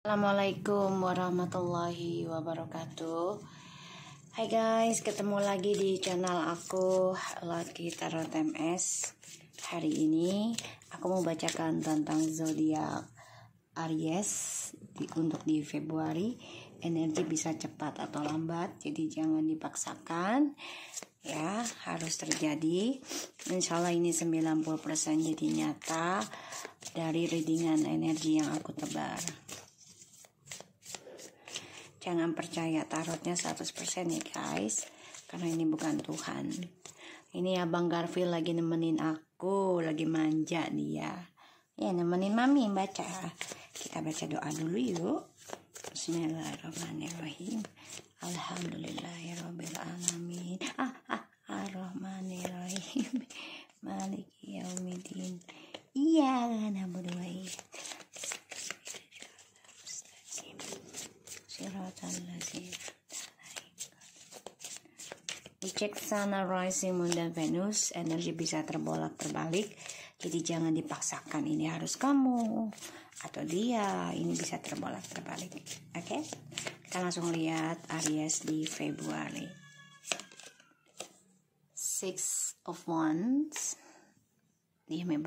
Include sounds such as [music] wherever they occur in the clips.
Assalamualaikum warahmatullahi wabarakatuh. Hai guys, ketemu lagi di channel aku Lucky Tarot MS Hari ini aku mau bacakan tentang zodiak Aries di, Untuk di Februari. Energi bisa cepat atau lambat Jadi jangan dipaksakan. Ya, harus terjadi. Insya Allah ini 90% jadi nyata Dari readingan energi yang aku tebar jangan percaya tarotnya 100% ya guys. Karena ini bukan Tuhan. Ini abang Garfield lagi nemenin aku lagi manja dia. Ya nemenin mami baca. Kita baca doa dulu yuk. Bismillahirrahmanirrahim. Alhamdulillahirrahmanirrahim. Ah ah Ar-Rahmanirrahim. [laughs] Maliki Yaumiddin. Iya, na'budu Dicek sana rising moon dan Venus, energi bisa terbolak terbalik. Jadi jangan dipaksakan ini harus kamu atau dia, ini bisa terbolak terbalik. Oke? Okay? Kita langsung lihat Aries di Februari. Six of Wands. Diam ya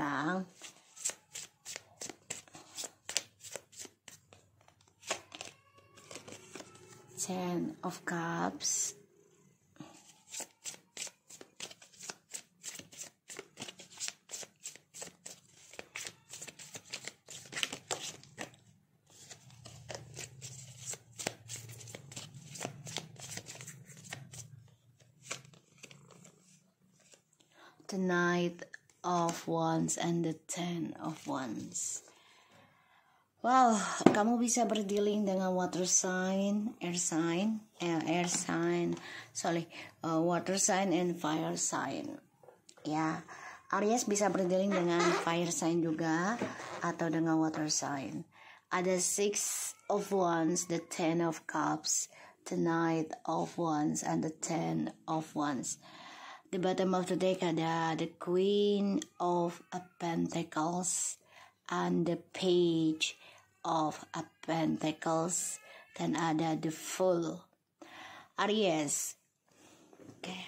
Ten of Cups. The Knight of Wands and the Ten of Wands. Wow, kamu bisa berdealing dengan water sign, air sign, eh, air sign, sorry, uh, water sign and fire sign. Ya, Aries bisa berdealing dengan fire sign juga atau dengan water sign. Ada six of wands, the ten of cups, the knight of wands, and the ten of wands. The bottom of the deck ada the queen of pentacles and the page of a Pentacles dan ada the full Aries. Oke. Okay.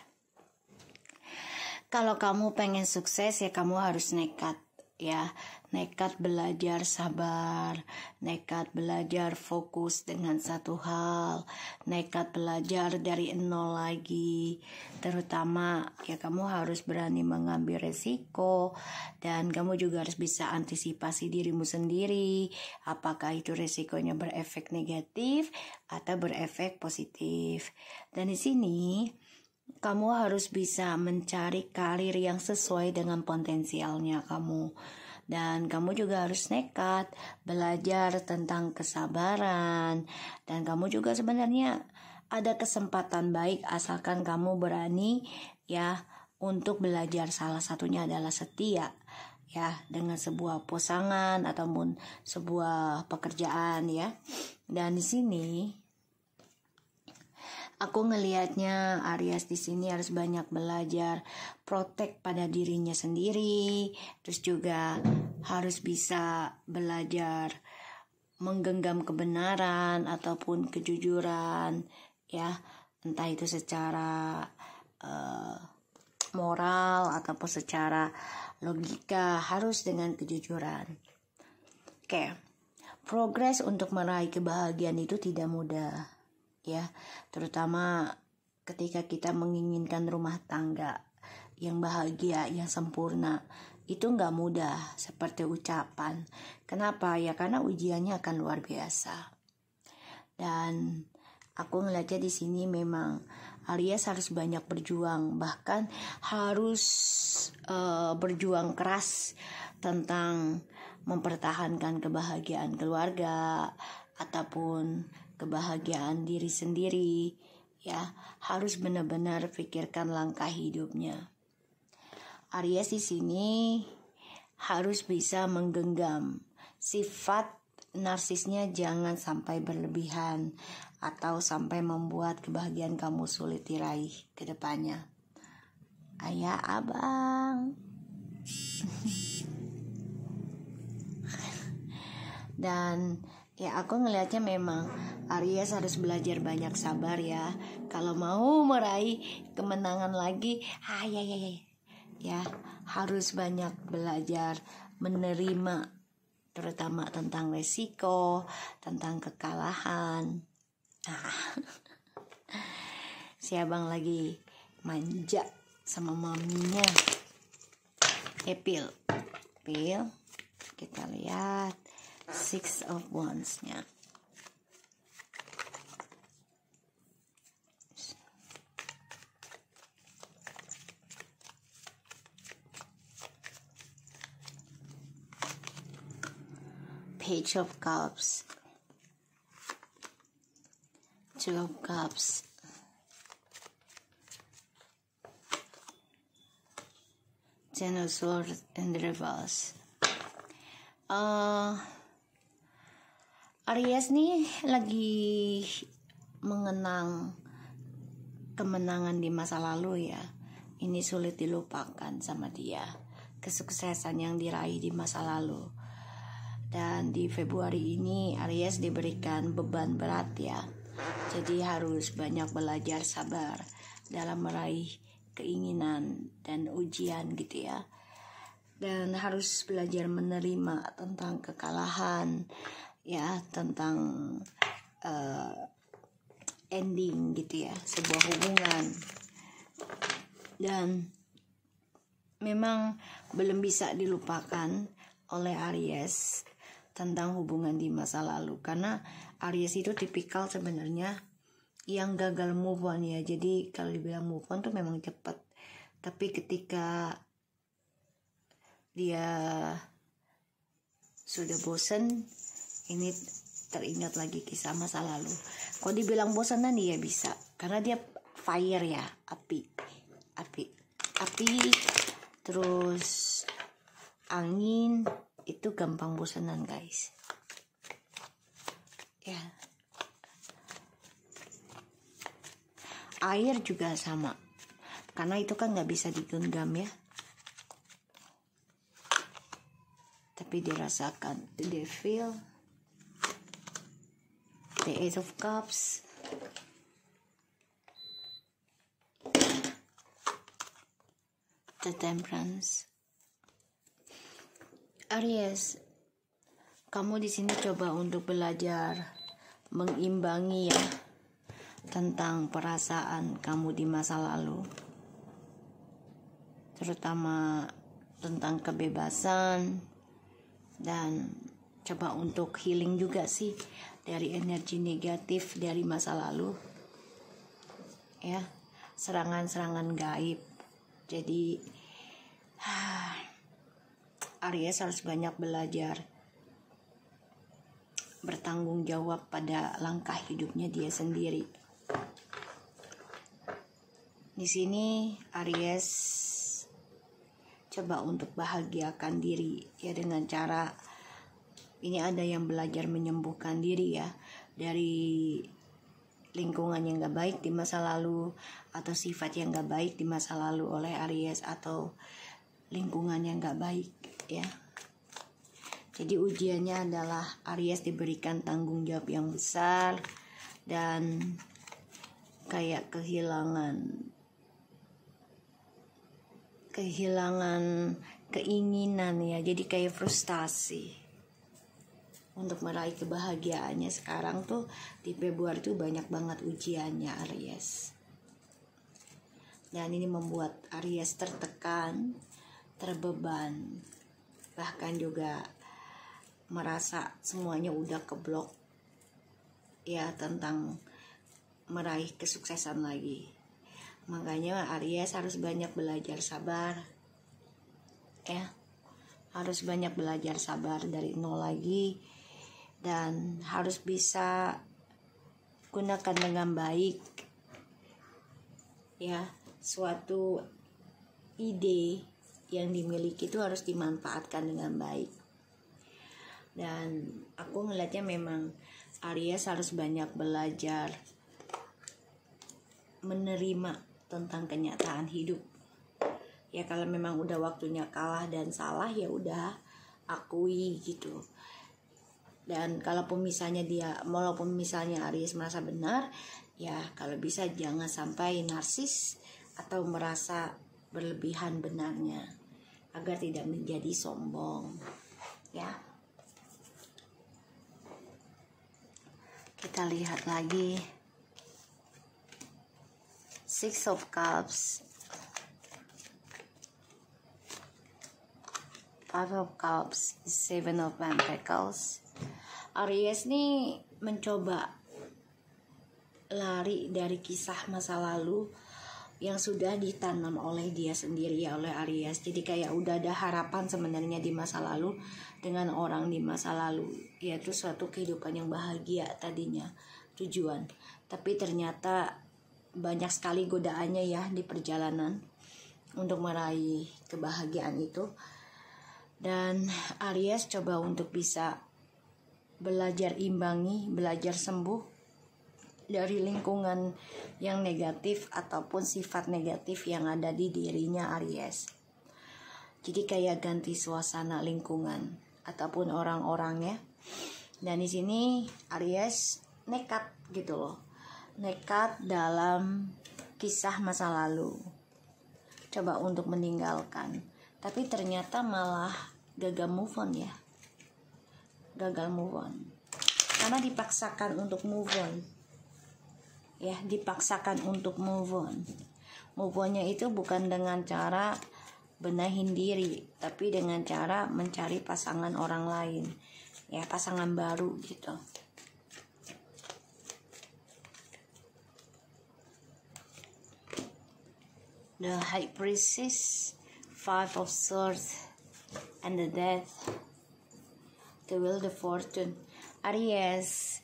Kalau kamu pengen sukses ya kamu harus nekat ya nekat belajar sabar, nekat belajar fokus dengan satu hal, nekat belajar dari nol lagi. Terutama ya kamu harus berani mengambil resiko dan kamu juga harus bisa antisipasi dirimu sendiri. Apakah itu resikonya berefek negatif atau berefek positif. Dan di sini kamu harus bisa mencari karir yang sesuai dengan potensialnya kamu. Dan kamu juga harus nekat belajar tentang kesabaran. Dan kamu juga sebenarnya ada kesempatan baik asalkan kamu berani ya untuk belajar. Salah satunya adalah setia ya dengan sebuah pasangan ataupun sebuah pekerjaan ya. Dan di sini Aku ngelihatnya Aries di sini harus banyak belajar protek pada dirinya sendiri, terus juga harus bisa belajar menggenggam kebenaran ataupun kejujuran, ya entah itu secara uh, moral ataupun secara logika harus dengan kejujuran. Oke, okay. progres untuk meraih kebahagiaan itu tidak mudah ya terutama ketika kita menginginkan rumah tangga yang bahagia yang sempurna itu nggak mudah seperti ucapan. Kenapa? Ya karena ujiannya akan luar biasa. Dan aku ngeliatnya di sini memang alias harus banyak berjuang bahkan harus uh, berjuang keras tentang mempertahankan kebahagiaan keluarga ataupun kebahagiaan diri sendiri ya harus benar-benar pikirkan langkah hidupnya Aries di sini harus bisa menggenggam sifat narsisnya jangan sampai berlebihan atau sampai membuat kebahagiaan kamu sulit diraih ke depannya. Ayah abang. [laughs] Dan ya aku ngelihatnya memang Aries harus belajar banyak sabar ya. Kalau mau meraih kemenangan lagi ah ya ya ya. Ya harus banyak belajar menerima terutama tentang resiko tentang kekalahan. Ah. [laughs] si abang lagi manja sama maminya. Epil. Epil kita lihat six of wands nya page of cups. Two of cups. Ten of swords and reverse. Uh, Aries nih lagi mengenang kemenangan di masa lalu ya. Ini sulit dilupakan sama dia. Kesuksesan yang diraih di masa lalu. Dan di Februari ini Aries diberikan beban berat ya. Jadi harus banyak belajar sabar dalam meraih keinginan dan ujian gitu ya. Dan harus belajar menerima tentang kekalahan, ya tentang uh, ending gitu ya sebuah hubungan. Dan memang belum bisa dilupakan oleh Aries tentang hubungan di masa lalu. Karena Aries itu tipikal sebenarnya yang gagal move on ya. Jadi kalau dibilang move on tuh memang cepat. Tapi ketika dia sudah bosen ini teringat lagi kisah masa lalu. Kalau dibilang bosanan? Ya bisa. Karena dia fire ya api. Api. Api terus angin itu gampang bosanan guys. Ya. Air juga sama. Karena itu kan nggak bisa digenggam ya. Tapi dirasakan. They feel the Eight of Cups, the Temperance. Aries, kamu di sini coba untuk belajar mengimbangi ya tentang perasaan kamu di masa lalu. Terutama tentang kebebasan dan coba untuk healing juga sih dari energi negatif dari masa lalu ya serangan-serangan gaib. Jadi [sighs] Aries harus banyak belajar bertanggung jawab pada langkah hidupnya dia sendiri. Di sini Aries coba untuk bahagiakan diri ya dengan cara ini ada yang belajar menyembuhkan diri ya dari lingkungan yang gak baik di masa lalu atau sifat yang gak baik di masa lalu oleh Aries atau lingkungan yang gak baik ya. Jadi ujiannya adalah Aries diberikan tanggung jawab yang besar dan kayak kehilangan kehilangan keinginan ya jadi kayak frustasi untuk meraih kebahagiaannya sekarang tuh di Februari tuh banyak banget ujiannya Aries. Dan ini membuat Aries tertekan terbeban. Bahkan juga merasa semuanya udah keblok ya tentang meraih kesuksesan lagi. Makanya Aries harus banyak belajar sabar ya. Harus banyak belajar sabar dari nol lagi dan harus bisa gunakan dengan baik ya. Suatu ide yang dimiliki itu harus dimanfaatkan dengan baik. Dan aku ngelihatnya memang Aries harus banyak belajar menerima tentang kenyataan hidup. Ya kalau memang udah waktunya kalah dan salah ya udah akui gitu dan kalaupun misalnya dia walaupun misalnya Aries merasa benar ya kalau bisa jangan sampai narsis atau merasa berlebihan benarnya agar tidak menjadi sombong ya. Kita lihat lagi. Six of cups. Five of cups seven of pentacles Aries nih mencoba lari dari kisah masa lalu yang sudah ditanam oleh dia sendiri ya oleh Aries. Jadi kayak udah ada harapan sebenarnya di masa lalu dengan orang di masa lalu. Yaitu suatu kehidupan yang bahagia tadinya tujuan. Tapi ternyata banyak sekali godaannya ya di perjalanan untuk meraih kebahagiaan itu. Dan Aries coba untuk bisa belajar imbangi belajar sembuh dari lingkungan yang negatif ataupun sifat negatif yang ada di dirinya Aries. Jadi kayak ganti suasana lingkungan ataupun orang-orangnya. Dan di sini Aries nekat gitu loh. Nekat dalam kisah masa lalu. Coba untuk meninggalkan. Tapi ternyata malah gagal move on ya. Gagal move on. Karena dipaksakan untuk move on. Ya dipaksakan untuk move on. Move onnya itu bukan dengan cara benahin diri tapi dengan cara mencari pasangan orang lain. Ya pasangan baru gitu. The high priestess five of swords and the death the will the fortune. Aries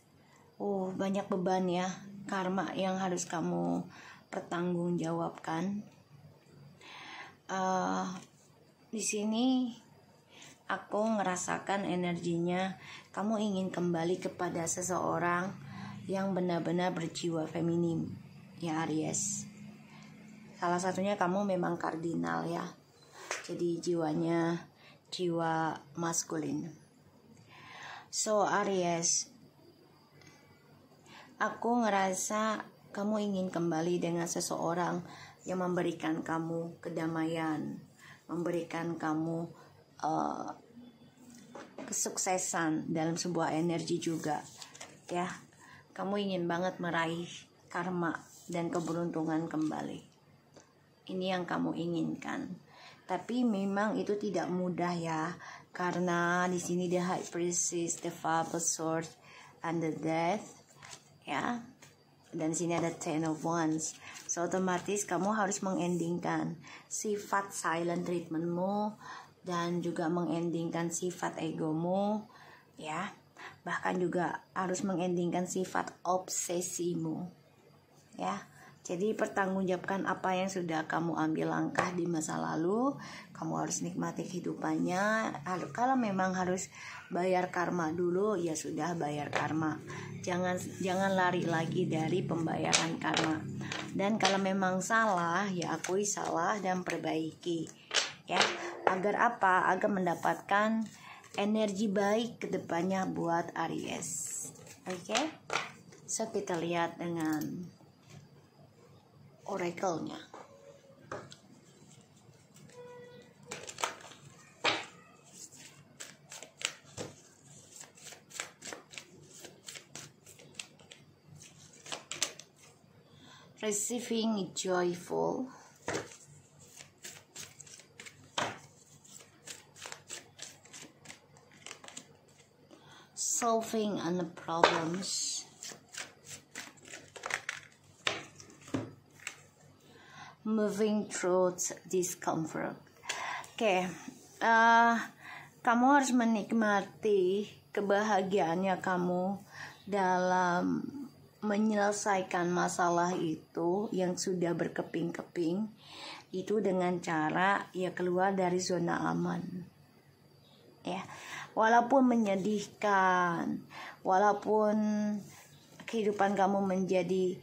oh banyak beban ya karma yang harus kamu pertanggungjawabkan. Uh, di sini aku ngerasakan energinya. Kamu ingin kembali kepada seseorang yang benar-benar berjiwa feminim ya Aries. Salah satunya kamu memang kardinal ya. Jadi jiwanya jiwa maskulin so Aries Aku ngerasa kamu ingin kembali dengan seseorang yang memberikan kamu kedamaian, memberikan kamu uh, kesuksesan dalam sebuah energi juga. Ya, kamu ingin banget meraih karma dan keberuntungan kembali. Ini yang kamu inginkan. Tapi memang itu tidak mudah ya, karena di sini the high priestess, the five sword, and the death ya. Dan sini ada ten of wands. So otomatis kamu harus mengendingkan sifat silent treatmentmu dan juga mengendingkan sifat egomu ya. Bahkan juga harus mengendingkan sifat obsesimu ya jadi pertanggungjawabkan apa yang sudah kamu ambil langkah di masa lalu. Kamu harus nikmati kehidupannya. Kalau memang harus bayar karma dulu, ya sudah bayar karma. Jangan jangan lari lagi dari pembayaran karma. Dan kalau memang salah, ya akui salah dan perbaiki. Ya, agar apa? Agar mendapatkan energi baik ke depannya buat Aries. Oke? Okay? So kita lihat dengan Receiving joyful. Solving any problems. Moving through discomfort. Oke, okay. uh, eh, kamu harus menikmati kebahagiaannya kamu dalam menyelesaikan masalah itu yang sudah berkeping-keping itu dengan cara ya keluar dari zona aman. Ya, walaupun menyedihkan, walaupun kehidupan kamu menjadi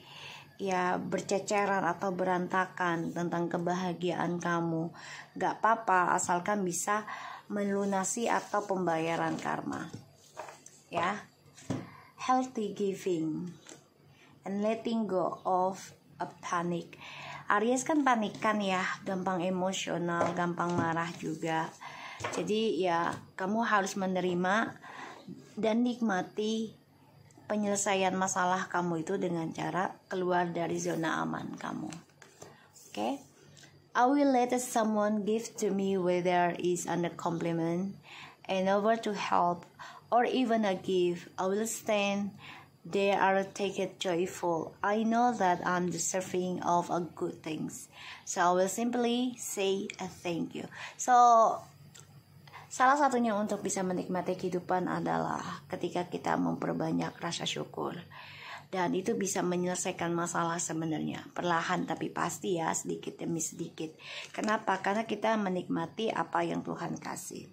ya berceceran atau berantakan tentang kebahagiaan kamu. Gak apa-apa asalkan bisa melunasi atau pembayaran karma. ya healthy giving and letting go of a panic Aries kan panikan ya gampang emosional gampang marah juga jadi ya kamu harus menerima dan nikmati penyelesaian masalah kamu itu dengan cara keluar dari zona aman kamu oke okay? I will let someone give to me whether it's a compliment, an offer to help, or even a gift. I will stand there are take it joyful. I know that I'm deserving of a good things. So I will simply say a thank you. So salah satunya untuk bisa menikmati kehidupan adalah ketika kita memperbanyak rasa syukur. Dan itu bisa menyelesaikan masalah sebenarnya. Perlahan tapi pasti ya sedikit demi sedikit. Kenapa? Karena kita menikmati apa yang Tuhan kasih.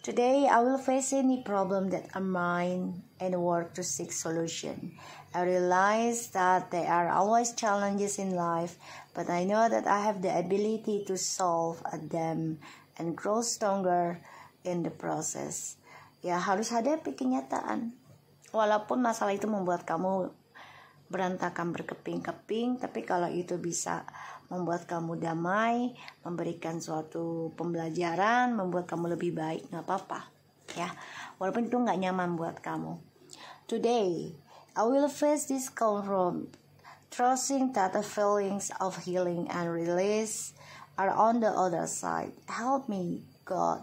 Today I will face any problem that are mine and work to seek solution. I realize that there are always challenges in life, but I know that I have the ability to solve them and grow stronger in the process. Ya harus hadapi kenyataan. Walaupun masalah itu membuat kamu berantakan berkeping-keping, tapi kalau itu bisa membuat kamu damai, memberikan suatu pembelajaran, membuat kamu lebih baik, nggak apa-apa, ya. Walaupun itu nggak nyaman buat kamu. Today, I will face this confront, trusting that the feelings of healing and release are on the other side. Help me, God,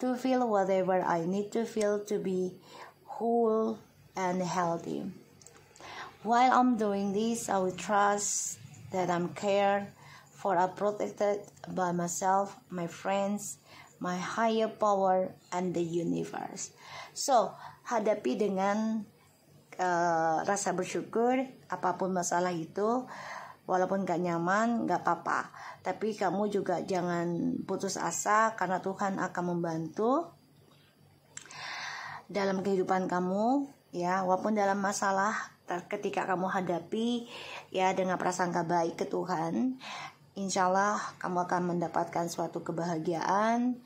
to feel whatever I need to feel to be whole and healthy. While I'm doing this, I will trust that I'm cared for, I'm protected by myself, my friends, my higher power, and the universe. So, hadapi dengan uh, rasa bersyukur apapun masalah itu, walaupun gak nyaman, gak apa-apa. Tapi kamu juga jangan putus asa karena Tuhan akan membantu dalam kehidupan kamu ya walaupun dalam masalah ketika kamu hadapi ya dengan prasangka baik ke Tuhan insya Allah kamu akan mendapatkan suatu kebahagiaan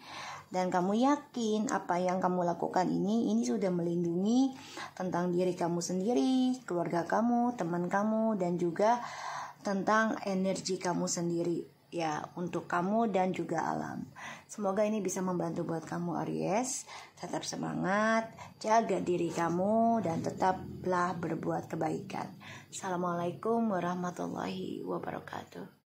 dan kamu yakin apa yang kamu lakukan ini ini sudah melindungi tentang diri kamu sendiri, keluarga kamu, teman kamu dan juga tentang energi kamu sendiri ya untuk kamu dan juga alam. Semoga ini bisa membantu buat kamu Aries. Tetap semangat, jaga diri kamu dan tetaplah berbuat kebaikan. Assalamualaikum warahmatullahi wabarakatuh.